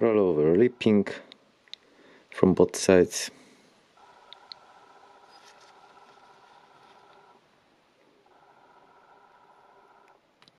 rollover, over from both sides.